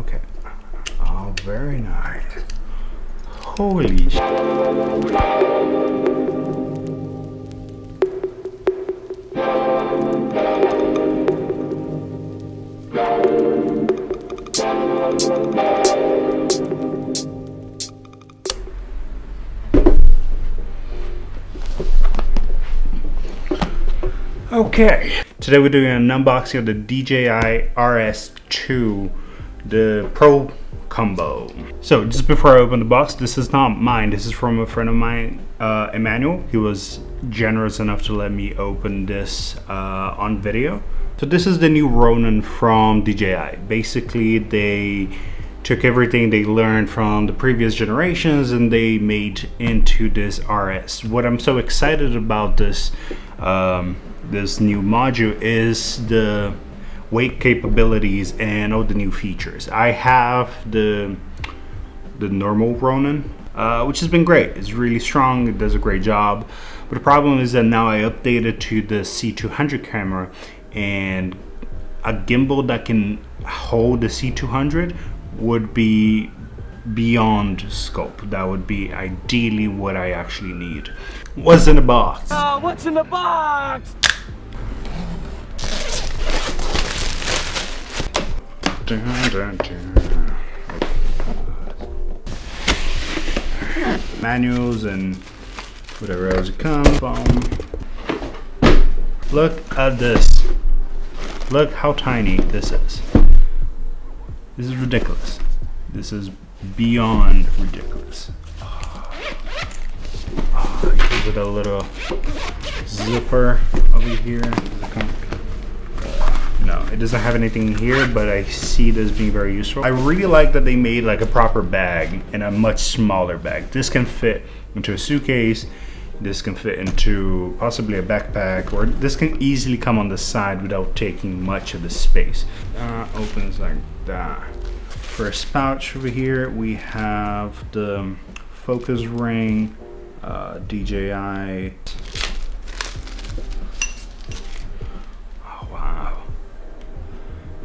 Okay. Oh, very nice. Holy Okay, today we're doing an unboxing of the DJI RS2, the Pro Combo. So just before I open the box, this is not mine, this is from a friend of mine, uh, Emmanuel. He was generous enough to let me open this uh, on video. So this is the new Ronin from DJI. Basically, they took everything they learned from the previous generations and they made into this RS. What I'm so excited about this um, this new module is the weight capabilities and all the new features. I have the the normal Ronin, uh, which has been great. It's really strong. It does a great job. But the problem is that now I updated to the C200 camera and a gimbal that can hold the C200 would be beyond scope. That would be ideally what I actually need. What's in the box? Oh, what's in the box? Manuals and whatever else it comes from. Look at this. Look how tiny this is. This is ridiculous. This is beyond ridiculous. Oh, it comes with a little zipper over here. It doesn't have anything here, but I see this being very useful. I really like that they made like a proper bag and a much smaller bag. This can fit into a suitcase. This can fit into possibly a backpack, or this can easily come on the side without taking much of the space. Uh, opens like that. First pouch over here, we have the focus ring, uh, DJI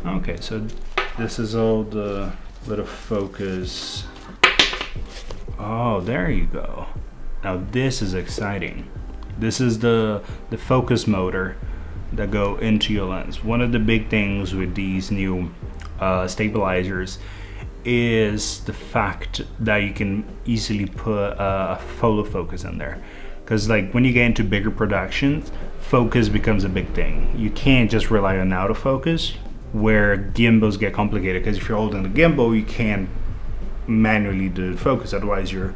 Okay, so this is all the little focus. Oh, there you go. Now this is exciting. This is the, the focus motor that go into your lens. One of the big things with these new uh, stabilizers is the fact that you can easily put a follow focus in there. Because like when you get into bigger productions, focus becomes a big thing. You can't just rely on autofocus where gimbals get complicated because if you're holding the gimbal you can't manually do the focus otherwise you're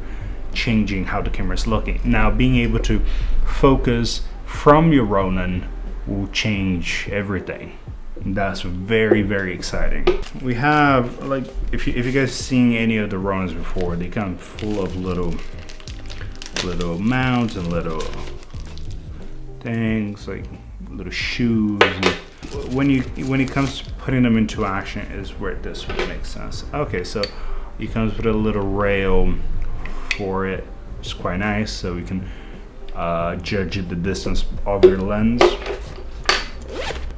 changing how the camera is looking. Now being able to focus from your Ronin will change everything. That's very very exciting. We have like if you, if you guys seen any of the Ronins before they come full of little little mounts and little things like little shoes. When you when it comes to putting them into action is where this would make sense. Okay, so it comes with a little rail for it, It's quite nice, so we can uh, judge the distance of your lens.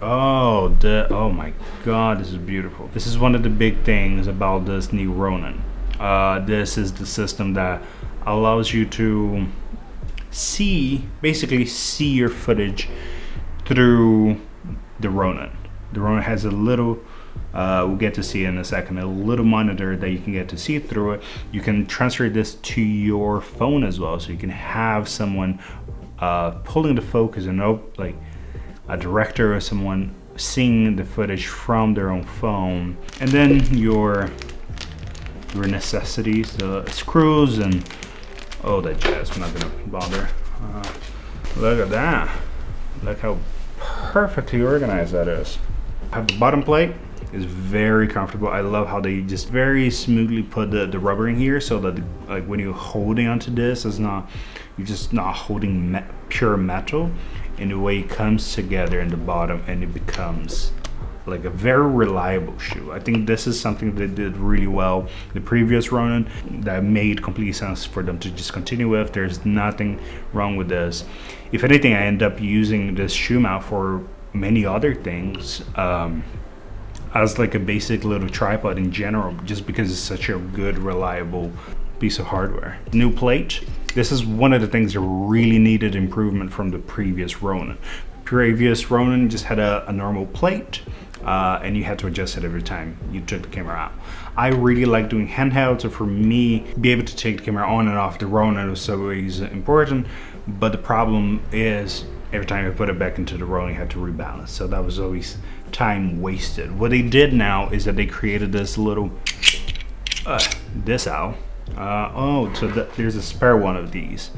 Oh, the oh my God, this is beautiful. This is one of the big things about this new Ronin. Uh, this is the system that allows you to see, basically see your footage through the Ronin. The Ronin has a little, uh, we'll get to see in a second, a little monitor that you can get to see through it. You can transfer this to your phone as well, so you can have someone uh, pulling the focus and like a director or someone seeing the footage from their own phone. And then your your necessities, the screws and oh that jazz, I'm not gonna bother. Uh, look at that. Look how perfectly organized that is. The bottom plate is very comfortable. I love how they just very smoothly put the, the rubber in here so that the, like when you're holding onto this, it's not, you're just not holding me pure metal. In the way it comes together in the bottom and it becomes like a very reliable shoe. I think this is something they did really well. The previous Ronin that made complete sense for them to just continue with. There's nothing wrong with this. If anything, I end up using this shoe mount for many other things. Um, as like a basic little tripod in general, just because it's such a good, reliable piece of hardware. New plate. This is one of the things that really needed improvement from the previous Ronin. Previous Ronin just had a, a normal plate. Uh, and you had to adjust it every time you took the camera out. I really like doing handhelds, so for me, be able to take the camera on and off the Ronin was always important. But the problem is every time I put it back into the Ronin, I had to rebalance. So that was always time wasted. What they did now is that they created this little, uh, this out. Uh, oh, so th there's a spare one of these.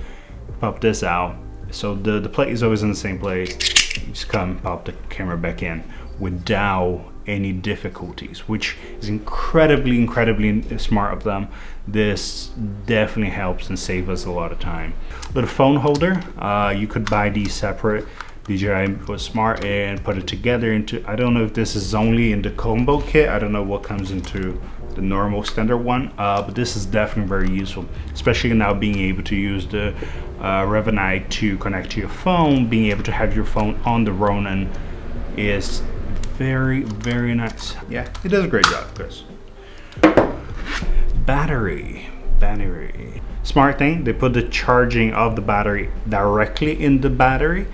Pop this out. So the, the plate is always in the same place. You just come, pop the camera back in without any difficulties, which is incredibly, incredibly smart of them. This definitely helps and saves us a lot of time. Little phone holder, uh, you could buy these separate. DJI was smart and put it together into, I don't know if this is only in the combo kit. I don't know what comes into the normal standard one, uh, but this is definitely very useful, especially now being able to use the uh, to connect to your phone, being able to have your phone on the Ronin is very, very nice. Yeah, it does a great job, Chris. Battery, battery. Smart thing, they put the charging of the battery directly in the battery.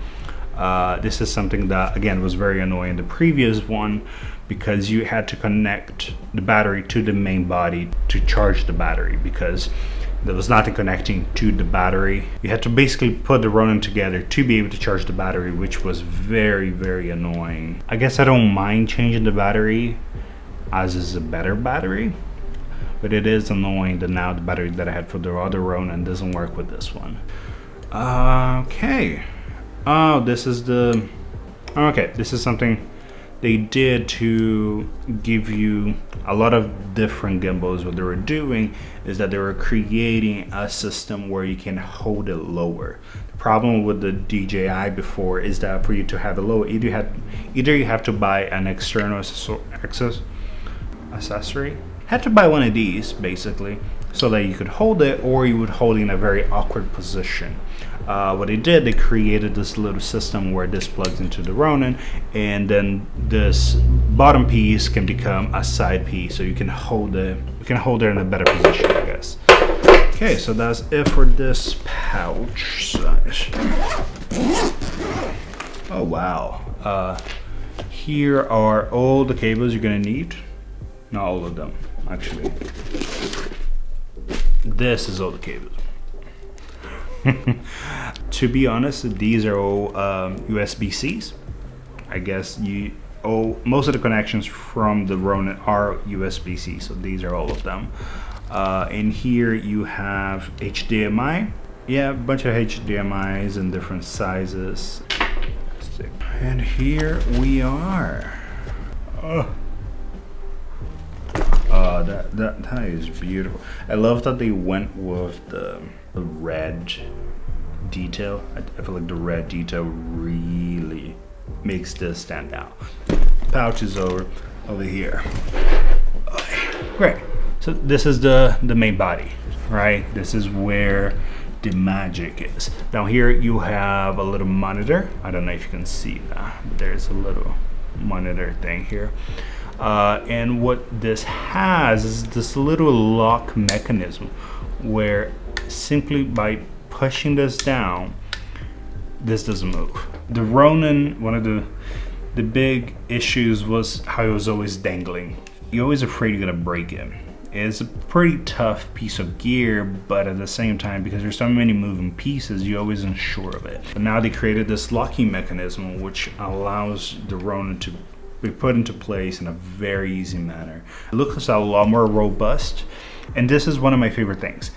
Uh, this is something that, again, was very annoying. The previous one, because you had to connect the battery to the main body to charge the battery because there was nothing connecting to the battery. You had to basically put the Ronin together to be able to charge the battery, which was very, very annoying. I guess I don't mind changing the battery as is a better battery, but it is annoying that now the battery that I had for the other Ronin doesn't work with this one. Okay. Oh, this is the, okay, this is something they did to give you a lot of different gimbals. What they were doing is that they were creating a system where you can hold it lower. The problem with the DJI before is that for you to have it lower, either you, had, either you have to buy an external access, accessory, had to buy one of these basically, so that you could hold it or you would hold it in a very awkward position uh, what they did, they created this little system where this plugs into the Ronin, and then this bottom piece can become a side piece, so you can hold it. You can hold it in a better position, I guess. Okay, so that's it for this pouch size. Oh wow. Uh, here are all the cables you're gonna need. Not all of them, actually. This is all the cables. to be honest, these are all um, USB-Cs. I guess you oh most of the connections from the Ronin are USB-C, so these are all of them. Uh, and here you have HDMI. Yeah, a bunch of HDMIs in different sizes. And here we are. Oh. Uh, that, that, that is beautiful. I love that they went with the, the red detail. I, I feel like the red detail really makes this stand out. Pouch is over, over here. Okay, great. So this is the, the main body, right? This is where the magic is. Now here you have a little monitor. I don't know if you can see that, but there's a little monitor thing here. Uh, and what this has is this little lock mechanism where simply by pushing this down, this doesn't move. The Ronin, one of the the big issues was how it was always dangling. You're always afraid you're gonna break it. It's a pretty tough piece of gear, but at the same time, because there's so many moving pieces, you're always unsure of it. But now they created this locking mechanism, which allows the Ronin to be put into place in a very easy manner. It looks a lot more robust, and this is one of my favorite things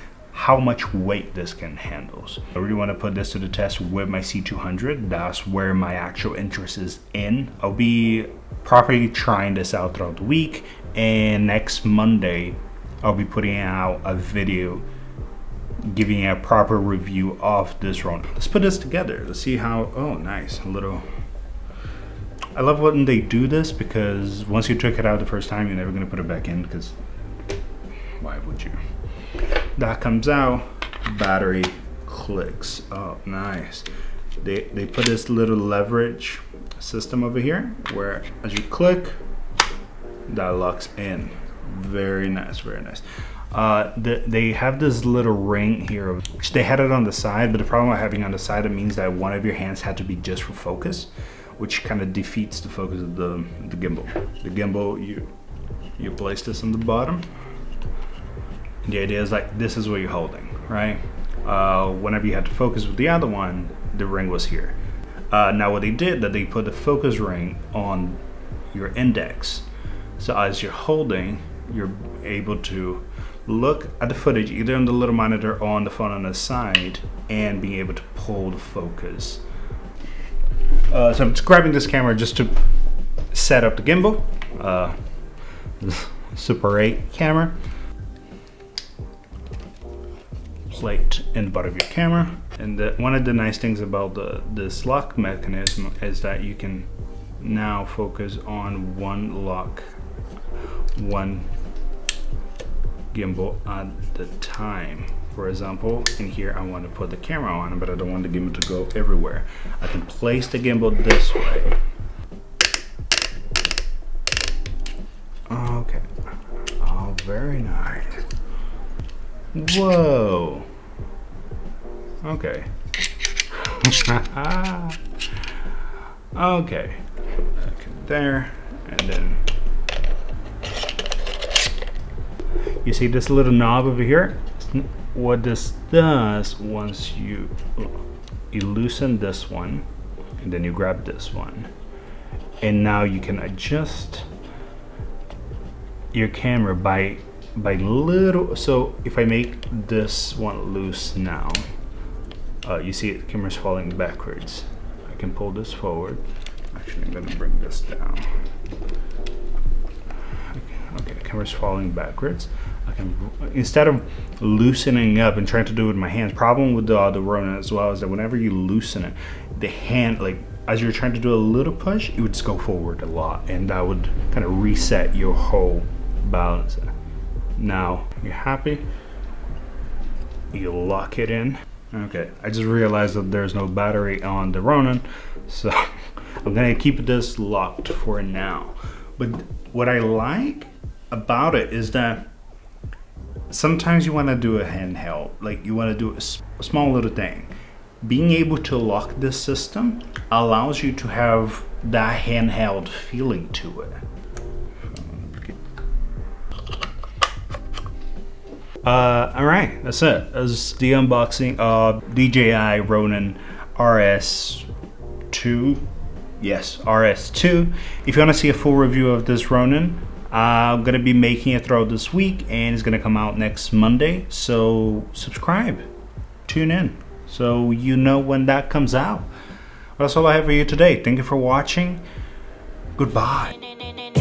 how much weight this can handle. I really want to put this to the test with my C200. That's where my actual interest is in. I'll be properly trying this out throughout the week and next Monday I'll be putting out a video giving a proper review of this Ronin. Let's put this together. Let's see how, oh nice, a little I love when they do this because once you took it out the first time, you're never going to put it back in because why would you? That comes out, battery clicks. Oh, nice. They, they put this little leverage system over here where as you click, that locks in. Very nice, very nice. Uh, the, they have this little ring here. Which they had it on the side, but the problem with having on the side, it means that one of your hands had to be just for focus, which kind of defeats the focus of the, the gimbal. The gimbal, you you place this on the bottom. And the idea is like this is what you're holding, right? Uh, whenever you had to focus with the other one, the ring was here. Uh, now what they did that they put the focus ring on your index. So as you're holding, you're able to look at the footage either on the little monitor or on the phone on the side and being able to pull the focus. Uh, so I'm grabbing this camera just to set up the gimbal. Uh, Super 8 camera. Plate in the butt of your camera. And the, one of the nice things about the this lock mechanism is that you can now focus on one lock, one gimbal at the time. For example, in here I want to put the camera on, but I don't want the gimbal to go everywhere. I can place the gimbal this way. Okay. Oh, very nice. Whoa. Okay. Ah. okay. Okay, there, and then you see this little knob over here what this does once you you loosen this one and then you grab this one and now you can adjust your camera by by little so if I make this one loose now uh, you see the camera's falling backwards I can pull this forward actually I'm gonna bring this down okay, okay camera's falling backwards I can instead of loosening up and trying to do it with my hands. Problem with the uh, the Ronin as well is that whenever you loosen it, the hand like as you're trying to do a little push, it would just go forward a lot, and that would kind of reset your whole balance. Now you're happy. You lock it in. Okay, I just realized that there's no battery on the Ronin, so I'm gonna keep this locked for now. But what I like about it is that sometimes you want to do a handheld, like you want to do a, a small little thing. Being able to lock this system allows you to have that handheld feeling to it. Uh, all right, that's it. That's the unboxing of DJI Ronin RS2. Yes, RS2. If you want to see a full review of this Ronin, I'm gonna be making it throughout this week and it's gonna come out next Monday. So subscribe, tune in, so you know when that comes out. That's all I have for you today. Thank you for watching. Goodbye.